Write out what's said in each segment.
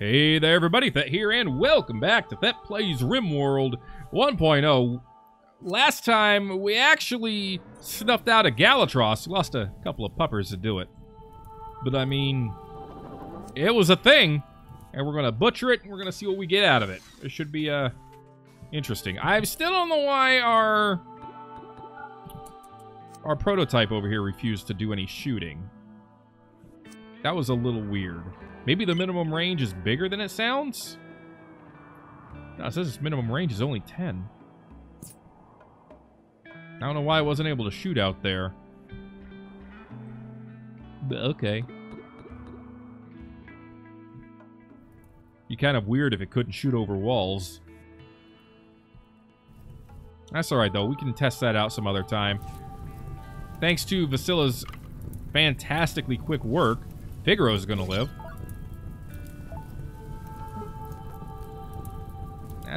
Hey there, everybody. Thet here, and welcome back to Thet Plays RimWorld 1.0. Last time, we actually snuffed out a Galatros. Lost a couple of puppers to do it. But, I mean, it was a thing. And we're to butcher it, and we're to see what we get out of it. It should be, uh, interesting. I still don't know why our... Our prototype over here refused to do any shooting. That was a little weird. Maybe the minimum range is bigger than it sounds? No, it says its minimum range is only 10. I don't know why I wasn't able to shoot out there. But okay. Be kind of weird if it couldn't shoot over walls. That's alright, though. We can test that out some other time. Thanks to Vasila's fantastically quick work, Figaro's gonna live.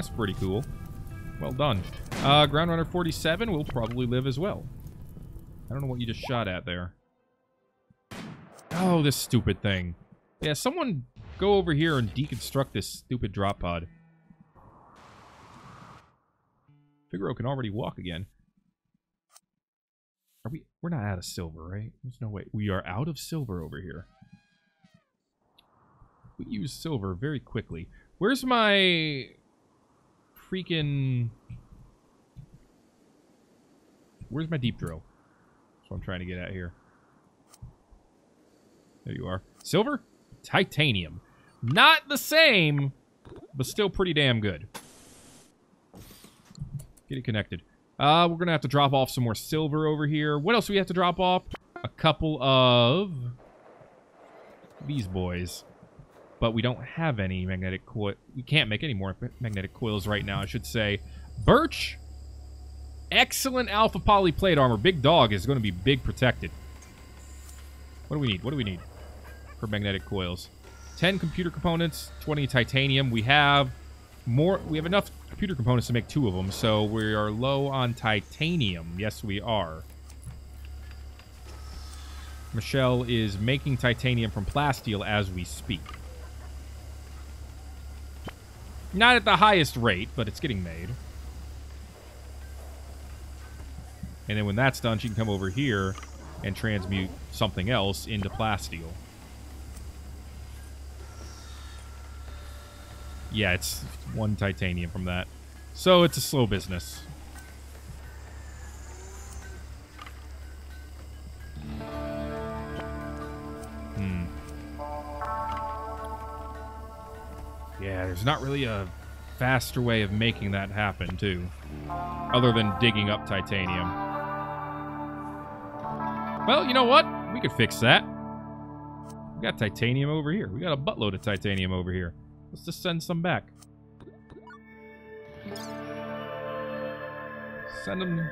That's pretty cool. Well done. Uh, Ground Runner 47 will probably live as well. I don't know what you just shot at there. Oh, this stupid thing. Yeah, someone go over here and deconstruct this stupid drop pod. Figaro can already walk again. Are we? We're not out of silver, right? There's no way. We are out of silver over here. We use silver very quickly. Where's my freaking... Where's my deep drill? That's what I'm trying to get at here. There you are. Silver? Titanium. Not the same, but still pretty damn good. Get it connected. Uh, we're going to have to drop off some more silver over here. What else do we have to drop off? A couple of these boys but we don't have any magnetic coil. We can't make any more magnetic coils right now, I should say. Birch, excellent alpha poly plate armor. Big dog is going to be big protected. What do we need? What do we need for magnetic coils? 10 computer components, 20 titanium. We have more. We have enough computer components to make two of them, so we are low on titanium. Yes, we are. Michelle is making titanium from plasteel as we speak. Not at the highest rate, but it's getting made. And then when that's done, she can come over here and transmute something else into plasteel. Yeah, it's one titanium from that. So it's a slow business. Yeah, there's not really a faster way of making that happen, too. Other than digging up titanium. Well, you know what? We could fix that. We got titanium over here. We got a buttload of titanium over here. Let's just send some back. Send them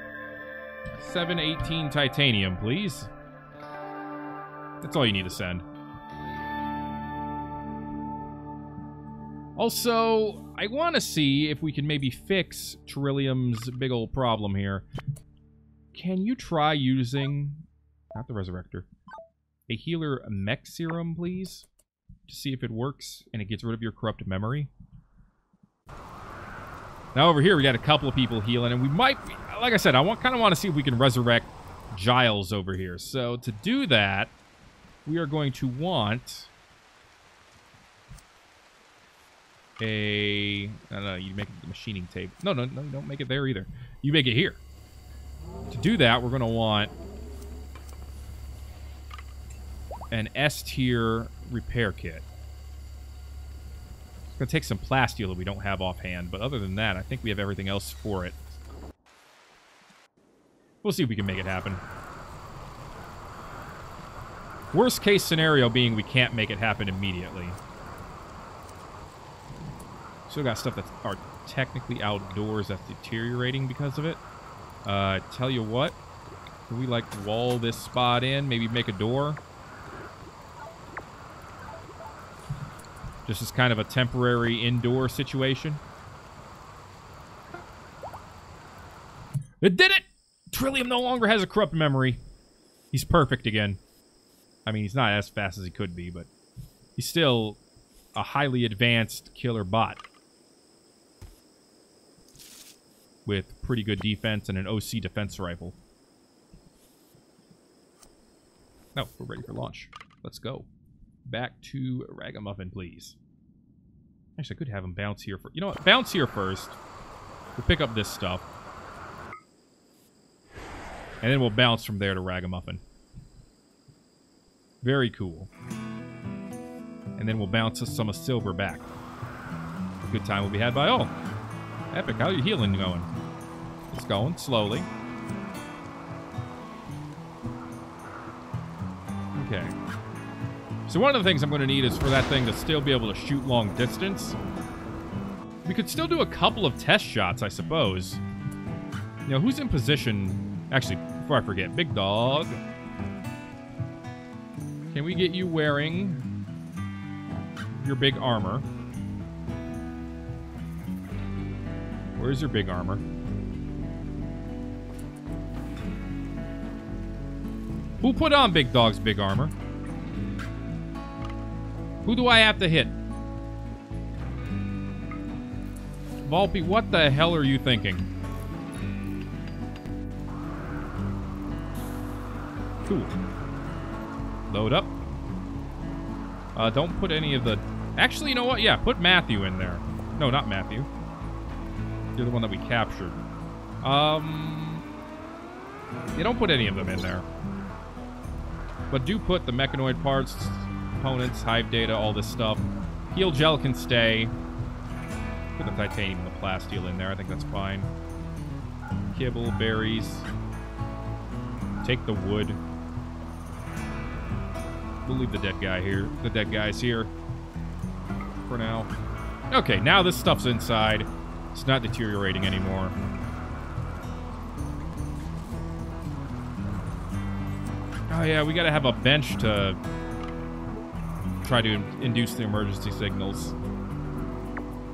718 titanium, please. That's all you need to send. Also, I want to see if we can maybe fix Trillium's big old problem here. Can you try using... Not the Resurrector. A healer mech serum, please? To see if it works and it gets rid of your corrupt memory. Now over here, we got a couple of people healing, and we might... Like I said, I want, kind of want to see if we can resurrect Giles over here. So to do that, we are going to want a... No, you make the machining tape. No, no, no, you don't make it there either. You make it here. To do that, we're going to want an S-tier repair kit. It's going to take some plasteel that we don't have offhand, but other than that, I think we have everything else for it. We'll see if we can make it happen. Worst case scenario being we can't make it happen immediately. Still got stuff that are technically outdoors that's deteriorating because of it. Uh, tell you what, can we like wall this spot in? Maybe make a door? Just as kind of a temporary indoor situation. It did it! Trillium no longer has a corrupt memory. He's perfect again. I mean, he's not as fast as he could be, but he's still a highly advanced killer bot. With pretty good defense and an OC defense rifle. No, we're ready for launch. Let's go. Back to Ragamuffin, please. Actually, I could have him bounce here for. You know what? Bounce here first. We'll pick up this stuff. And then we'll bounce from there to Ragamuffin. Very cool. And then we'll bounce us some of silver back. Good time will be had by all. Epic, how are you healing going? It's going slowly. Okay. So one of the things I'm going to need is for that thing to still be able to shoot long distance. We could still do a couple of test shots, I suppose. You know, who's in position? Actually, before I forget, Big Dog. Can we get you wearing your big armor? Where's your big armor? Who put on Big Dog's big armor? Who do I have to hit? Volpe, what the hell are you thinking? Cool. Load up. Uh, don't put any of the... Actually, you know what? Yeah, put Matthew in there. No, not Matthew. You're the one that we captured. Um... Yeah, don't put any of them in there. But do put the mechanoid parts, components, hive data, all this stuff. Heal gel can stay. Put the titanium and the plasteel in there. I think that's fine. Kibble, berries. Take the wood. We'll leave the dead guy here. The dead guy's here. For now. Okay, now this stuff's inside. It's not deteriorating anymore. Oh yeah, we gotta have a bench to try to induce the emergency signals.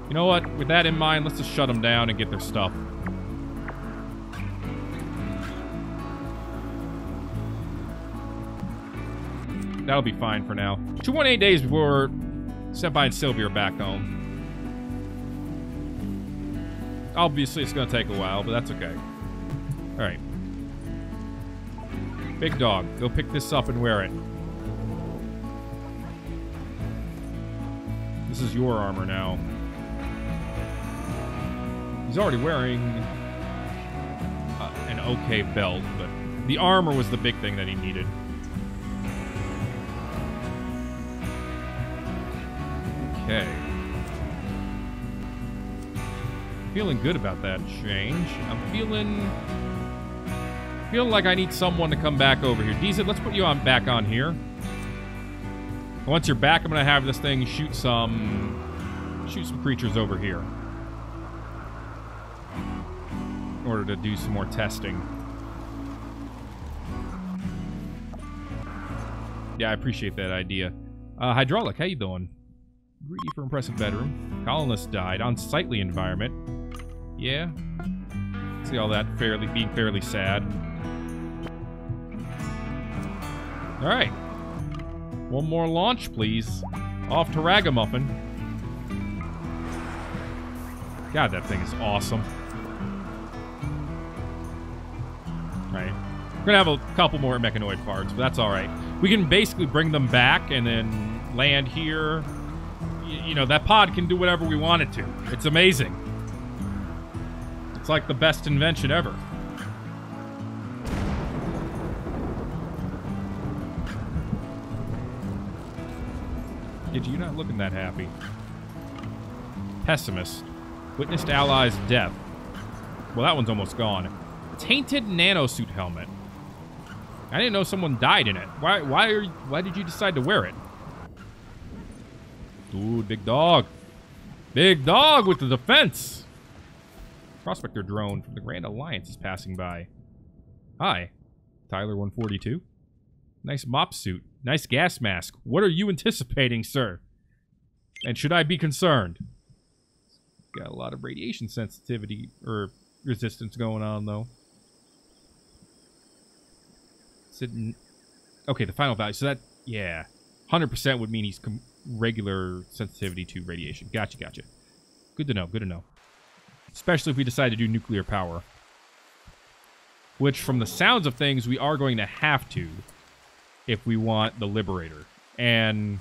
You know what? With that in mind, let's just shut them down and get their stuff. That'll be fine for now. 218 days before Senpai and Sylvia are back home. Obviously, it's going to take a while, but that's okay. Alright. Big dog, go pick this up and wear it. This is your armor now. He's already wearing uh, an okay belt, but the armor was the big thing that he needed. Okay. Feeling good about that change. I'm feeling... Feeling like I need someone to come back over here. Decent, let's put you on back on here. Once you're back, I'm going to have this thing shoot some... Shoot some creatures over here. In order to do some more testing. Yeah, I appreciate that idea. Uh, Hydraulic, how you doing? Greedy for impressive bedroom. Colonist died. Unsightly environment. Yeah. See all that fairly being fairly sad. Alright. One more launch, please. Off to Ragamuffin. God, that thing is awesome. Right. We're gonna have a couple more mechanoid parts, but that's alright. We can basically bring them back and then land here, you know, that pod can do whatever we want it to. It's amazing. It's like the best invention ever. Did you not looking that happy? Pessimist. Witnessed allies' death. Well, that one's almost gone. Tainted nanosuit helmet. I didn't know someone died in it. Why? Why are? Why did you decide to wear it? Dude, big dog. Big dog with the defense. Prospector drone from the Grand Alliance is passing by. Hi, Tyler 142. Nice mop suit. Nice gas mask. What are you anticipating, sir? And should I be concerned? Got a lot of radiation sensitivity or resistance going on, though. Okay, the final value. So that, yeah. 100% would mean he's regular sensitivity to radiation. Gotcha, gotcha. Good to know, good to know. Especially if we decide to do nuclear power. Which, from the sounds of things, we are going to have to if we want the Liberator. And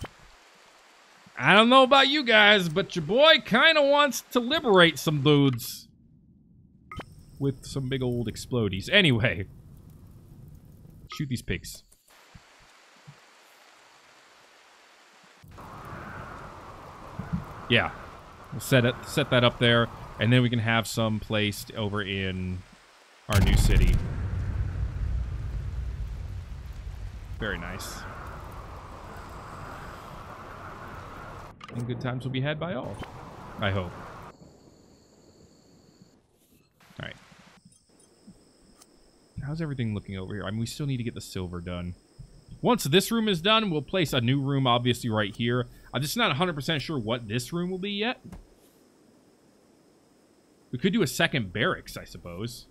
I don't know about you guys, but your boy kind of wants to liberate some dudes with some big old explodies. Anyway, shoot these pigs. Yeah, we'll set it, set that up there, and then we can have some placed over in our new city. Very nice. And good times will be had by all. I hope. Alright. How's everything looking over here? I mean, we still need to get the silver done. Once this room is done, we'll place a new room, obviously, right here. I'm just not 100% sure what this room will be yet. We could do a second barracks, I suppose.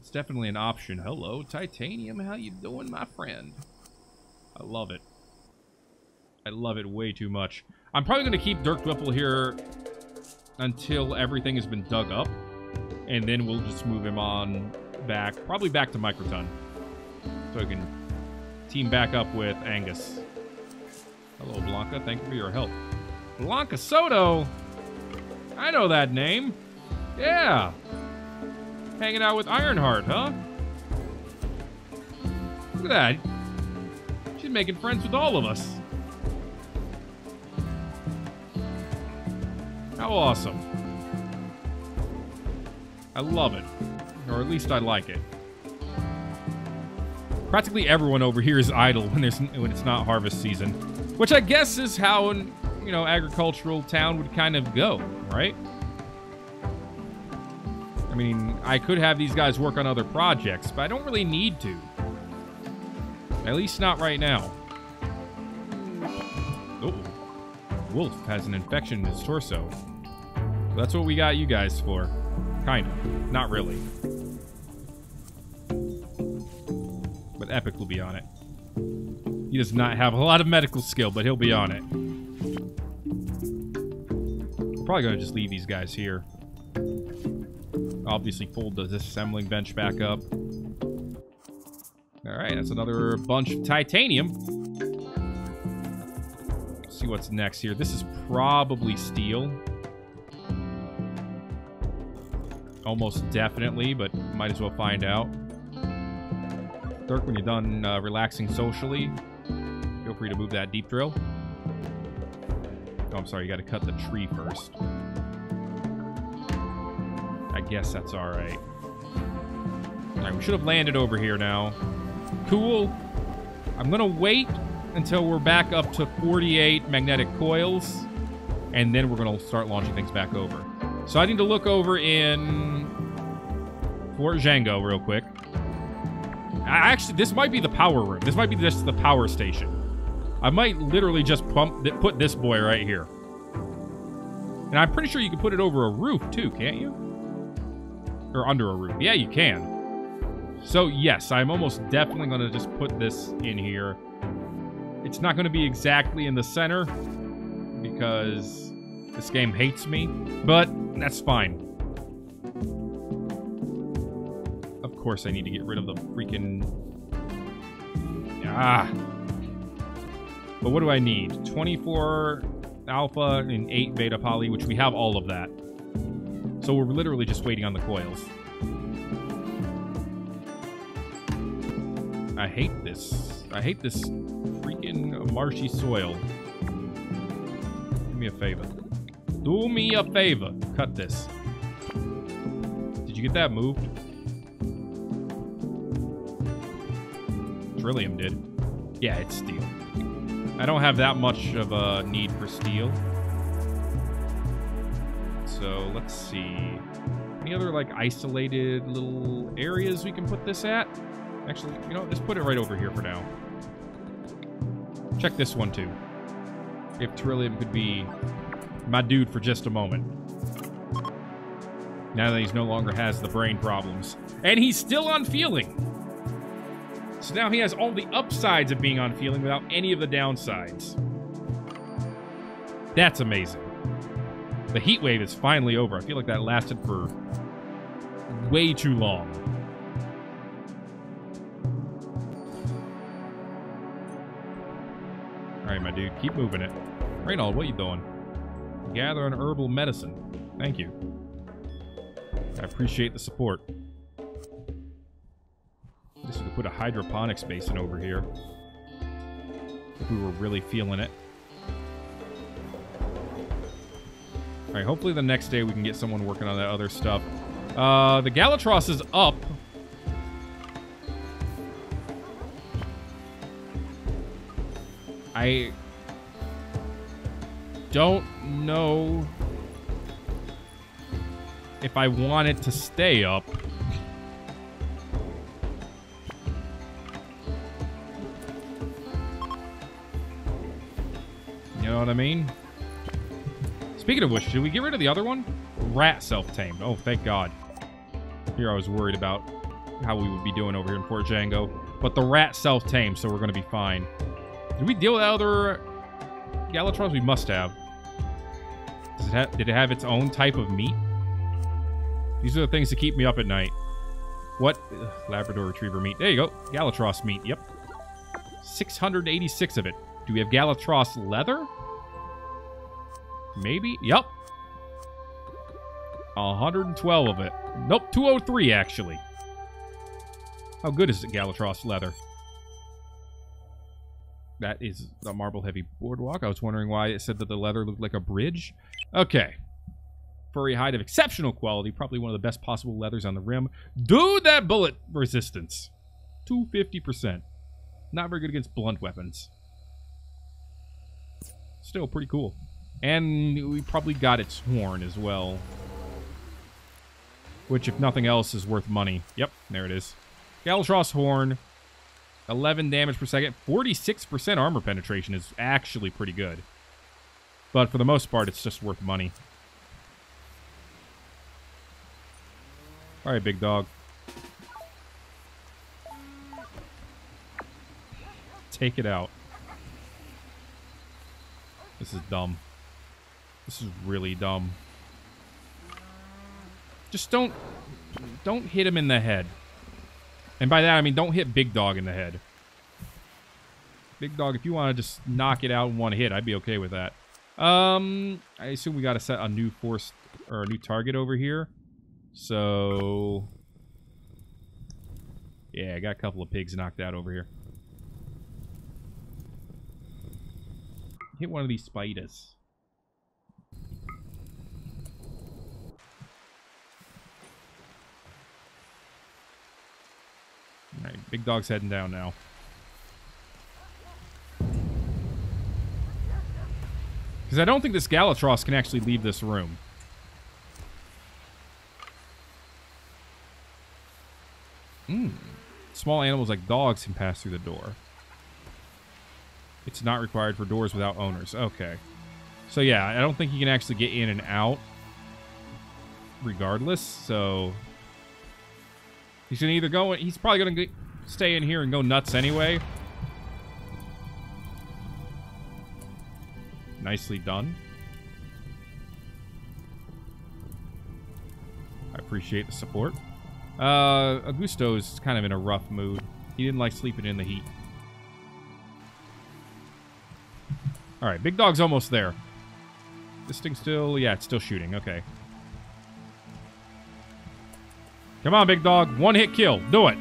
It's definitely an option. Hello, Titanium. How you doing, my friend? I love it. I love it way too much. I'm probably going to keep Dirk Whipple here until everything has been dug up. And then we'll just move him on back, probably back to Microton. So I can team back up with Angus. Hello, Blanca. Thank you for your help. Blanca Soto? I know that name. Yeah. Hanging out with Ironheart, huh? Look at that. She's making friends with all of us. How awesome. I love it. Or at least I like it. Practically everyone over here is idle when there's when it's not harvest season. Which I guess is how an, you know, agricultural town would kind of go, right? I mean, I could have these guys work on other projects, but I don't really need to. At least not right now. Oh, Wolf has an infection in his torso. That's what we got you guys for. Kind of. Not really. But Epic will be on it. He does not have a lot of medical skill, but he'll be on it. Probably going to just leave these guys here. Obviously fold the disassembling bench back up. Alright, that's another bunch of titanium. Let's see what's next here. This is probably steel. Almost definitely, but might as well find out. Dirk, when you're done uh, relaxing socially, feel free to move that deep drill. Oh, I'm sorry, you gotta cut the tree first. Guess that's alright. Alright, we should have landed over here now. Cool. I'm gonna wait until we're back up to 48 magnetic coils, and then we're gonna start launching things back over. So I need to look over in Fort Django real quick. I actually, this might be the power room. This might be just the power station. I might literally just pump, put this boy right here. And I'm pretty sure you can put it over a roof too, can't you? Or under a roof. Yeah, you can. So yes, I'm almost definitely going to just put this in here. It's not going to be exactly in the center because this game hates me, but that's fine. Of course I need to get rid of the freaking... Ah. But what do I need? 24 alpha and 8 beta poly, which we have all of that. So we're literally just waiting on the coils. I hate this. I hate this freaking marshy soil. Do me a favor. Do me a favor. Cut this. Did you get that moved? Trillium did. Yeah, it's steel. I don't have that much of a need for steel. So, let's see. Any other, like, isolated little areas we can put this at? Actually, you know, just put it right over here for now. Check this one, too. If Trillium could be my dude for just a moment. Now that he's no longer has the brain problems. And he's still on feeling. So now he has all the upsides of being unfeeling without any of the downsides. That's amazing. The heat wave is finally over. I feel like that lasted for way too long. Alright, my dude, keep moving it. Reynold, what you doing? Gathering herbal medicine. Thank you. I appreciate the support. Just to put a hydroponics basin over here. If we were really feeling it. Alright, hopefully the next day we can get someone working on that other stuff. Uh, the Galatros is up. I don't know if I want it to stay up. You know what I mean? Speaking of which, should we get rid of the other one? Rat self-tamed. Oh, thank God. Here I was worried about how we would be doing over here in Fort Django. But the rat self-tamed, so we're going to be fine. Did we deal with other Galatros? We must have. It did it have its own type of meat? These are the things that keep me up at night. What? Ugh, Labrador Retriever meat. There you go. Galatros meat. Yep. 686 of it. Do we have Galatros leather? Maybe? Yep. 112 of it. Nope, 203 actually. How good is it, Galatros leather? That is a marble heavy boardwalk. I was wondering why it said that the leather looked like a bridge. Okay. Furry hide of exceptional quality. Probably one of the best possible leathers on the rim. Dude, that bullet resistance. 250%. Not very good against blunt weapons. Still pretty cool. And we probably got its horn as well. Which, if nothing else, is worth money. Yep, there it is. Galatros horn. 11 damage per second. 46% armor penetration is actually pretty good. But for the most part, it's just worth money. Alright, big dog. Take it out. This is dumb. This is really dumb. Just don't... Don't hit him in the head. And by that, I mean don't hit Big Dog in the head. Big Dog, if you want to just knock it out in one hit, I'd be okay with that. Um, I assume we got to set a new force or a new target over here. So, yeah, I got a couple of pigs knocked out over here. Hit one of these spiders. Alright, big dog's heading down now. Because I don't think this Galatros can actually leave this room. Hmm. Small animals like dogs can pass through the door. It's not required for doors without owners. Okay. So yeah, I don't think you can actually get in and out regardless. So he's to either go... He's probably going to stay in here and go nuts anyway. Nicely done. I appreciate the support. Uh, Augusto's kind of in a rough mood. He didn't like sleeping in the heat. Alright, big dog's almost there. This thing still... Yeah, it's still shooting. Okay. Come on, big dog. One hit kill. Do it.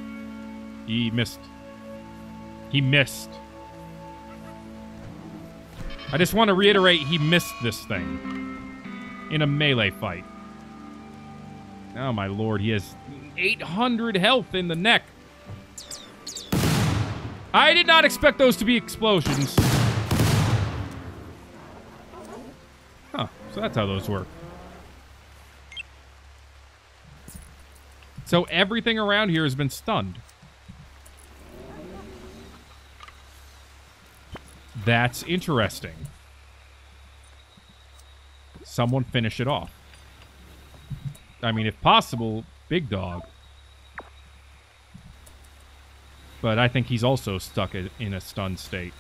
He missed. He missed. I just want to reiterate he missed this thing in a melee fight. Oh my lord, he has 800 health in the neck. I did not expect those to be explosions. Huh, so that's how those work. So everything around here has been stunned. That's interesting. Someone finish it off. I mean, if possible, Big Dog. But I think he's also stuck in a stunned state.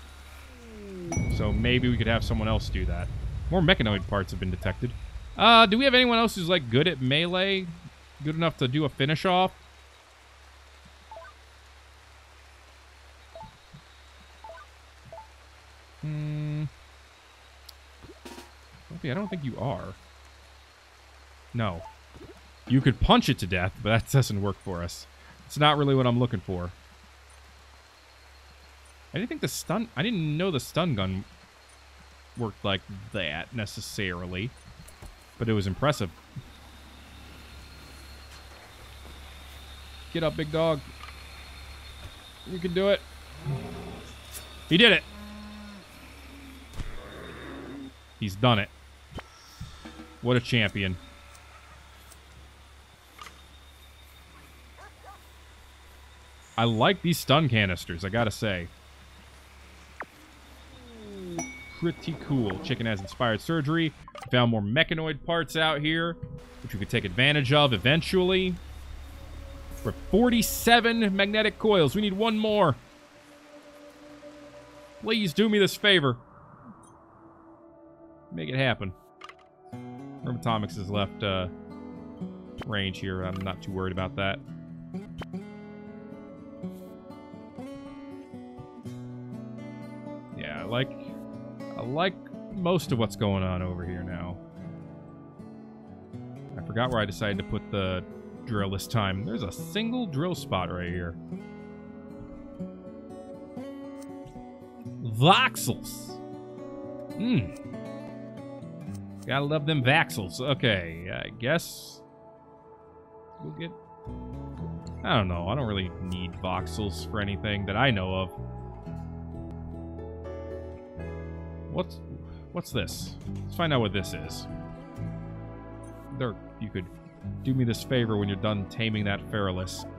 So maybe we could have someone else do that. More mechanoid parts have been detected. Uh, do we have anyone else who's like good at melee? Good enough to do a finish off? Hmm. I don't think you are. No. You could punch it to death, but that doesn't work for us. It's not really what I'm looking for. I didn't think the stun... I didn't know the stun gun worked like that, necessarily. But it was impressive. Get up, big dog. You can do it. He did it. He's done it. What a champion. I like these stun canisters, I gotta say. Pretty cool. Chicken has inspired surgery. Found more mechanoid parts out here, which we could take advantage of eventually. For 47 magnetic coils. We need one more. Please do me this favor. Make it happen. Atomics has left uh, range here. I'm not too worried about that. Yeah, I like I like most of what's going on over here now. I forgot where I decided to put the drill this time. There's a single drill spot right here. Voxels. Hmm. Gotta love them Vaxels. Okay, I guess we'll get. I don't know. I don't really need voxels for anything that I know of. What's what's this? Let's find out what this is. There, you could do me this favor when you're done taming that Feralus.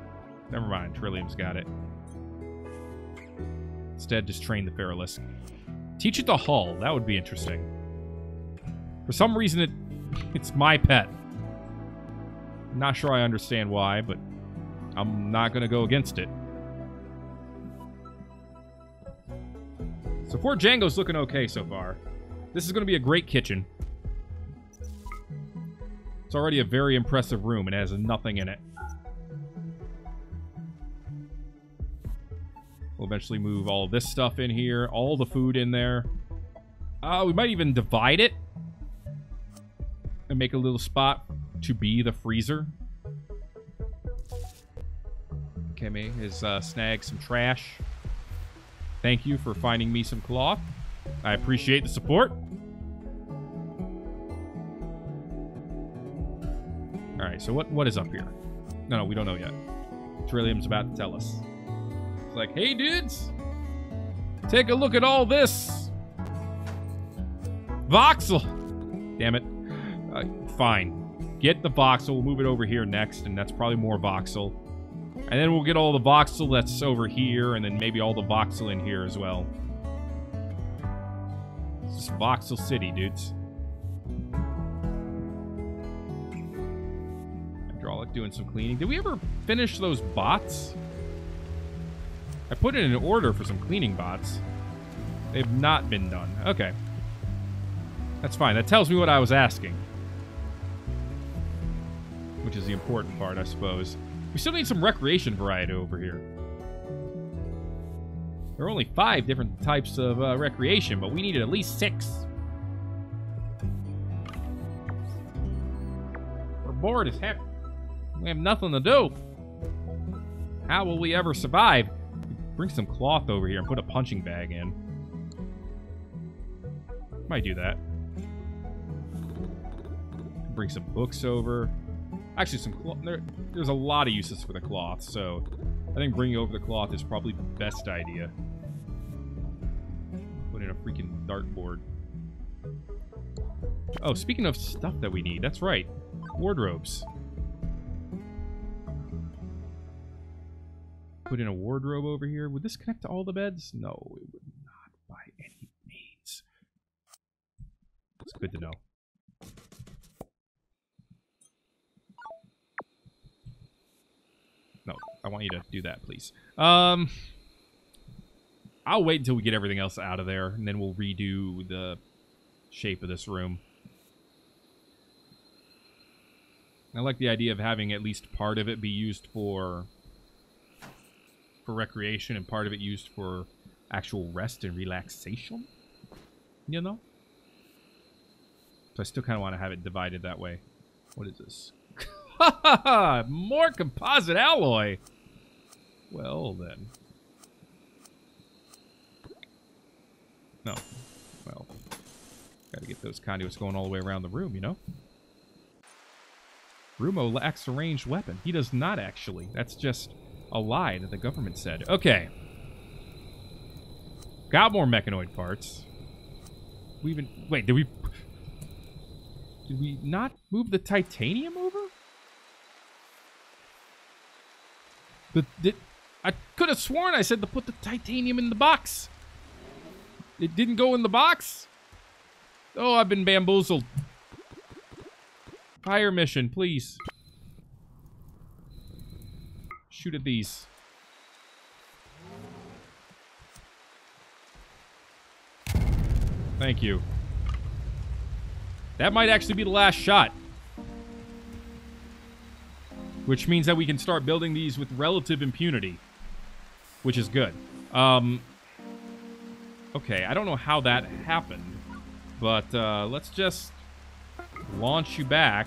Never mind, Trillium's got it. Instead, just train the Feralus. Teach it to Hull. That would be interesting. For some reason, it it's my pet. Not sure I understand why, but I'm not going to go against it. So Fort Django's looking okay so far. This is going to be a great kitchen. It's already a very impressive room and has nothing in it. We'll eventually move all this stuff in here, all the food in there. Uh, we might even divide it and make a little spot to be the freezer. Kemi has uh, snagged some trash. Thank you for finding me some cloth. I appreciate the support. All right, so what what is up here? No, no, we don't know yet. Trillium's about to tell us. It's like, hey, dudes, take a look at all this. Voxel. Damn it. Uh, fine. Get the voxel. We'll move it over here next, and that's probably more voxel. And then we'll get all the voxel that's over here, and then maybe all the voxel in here as well. It's just Voxel City, dudes. Doing some cleaning. Did we ever finish those bots? I put in an order for some cleaning bots. They've not been done. Okay. That's fine. That tells me what I was asking. Which is the important part, I suppose. We still need some recreation variety over here. There are only five different types of uh, recreation, but we needed at least six. We're bored as heck. We have nothing to do. How will we ever survive? Bring some cloth over here and put a punching bag in. Might do that. Bring some books over. Actually, some cloth. There, there's a lot of uses for the cloth, so I think bringing over the cloth is probably the best idea. Put in a freaking dartboard. Oh, speaking of stuff that we need, that's right. Wardrobes. Put in a wardrobe over here. Would this connect to all the beds? No, it would not by any means. It's good to know. No, I want you to do that, please. Um, I'll wait until we get everything else out of there, and then we'll redo the shape of this room. I like the idea of having at least part of it be used for for recreation and part of it used for actual rest and relaxation. You know? So I still kind of want to have it divided that way. What is this? More composite alloy! Well, then. No. Well. Gotta get those conduits going all the way around the room, you know? Rumo lacks a ranged weapon. He does not, actually. That's just a lie that the government said. Okay. Got more mechanoid parts. We even... Wait, did we... Did we not move the titanium over? The, the, I could have sworn I said to put the titanium in the box. It didn't go in the box? Oh, I've been bamboozled. Fire mission, please. Shoot at these. Thank you. That might actually be the last shot. Which means that we can start building these with relative impunity. Which is good. Um, okay, I don't know how that happened. But uh, let's just launch you back.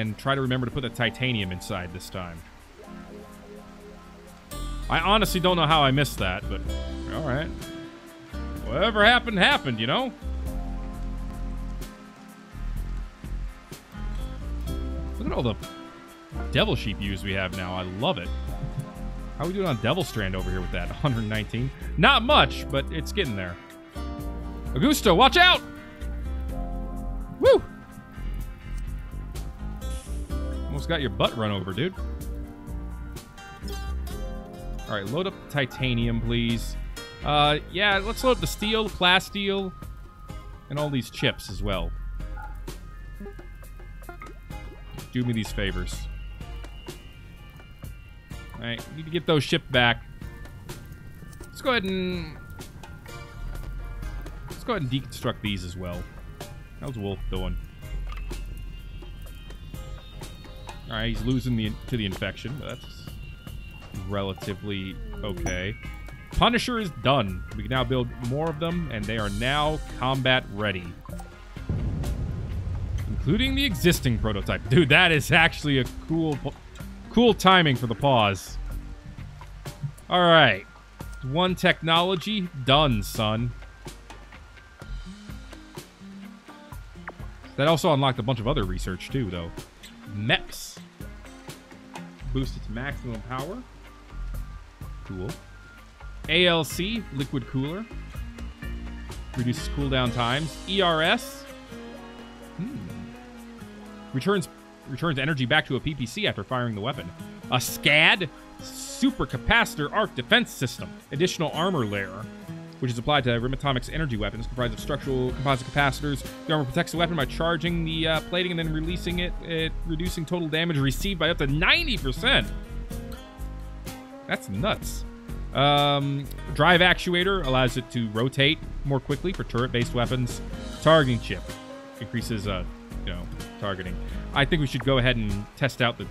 And try to remember to put the titanium inside this time. I honestly don't know how I missed that, but alright. Whatever happened, happened, you know? Look at all the devil sheep use we have now. I love it. How are we doing on Devil Strand over here with that? 119? Not much, but it's getting there. Augusto, watch out! Almost got your butt run over, dude. All right, load up the titanium, please. Uh, yeah, let's load up the steel, plasteel, and all these chips as well. Do me these favors. Alright, need to get those shipped back. Let's go ahead and... Let's go ahead and deconstruct these as well. How's Wolf doing? Alright, he's losing the to the infection, but that's relatively okay. Punisher is done. We can now build more of them, and they are now combat ready. Including the existing prototype. Dude, that is actually a cool Cool timing for the pause. All right. One technology. Done, son. That also unlocked a bunch of other research, too, though. Boost its maximum power. Cool. ALC, liquid cooler. Reduces cooldown times. ERS. Hmm. Returns returns energy back to a PPC after firing the weapon. A SCAD, Super Capacitor Arc Defense System, additional armor layer, which is applied to Rimatomics energy weapons, comprised of structural composite capacitors. The armor protects the weapon by charging the uh, plating and then releasing it, it, reducing total damage received by up to 90%. That's nuts. Um, drive actuator allows it to rotate more quickly for turret-based weapons. Targeting chip increases, uh, you know, targeting. I think we should go ahead and test out the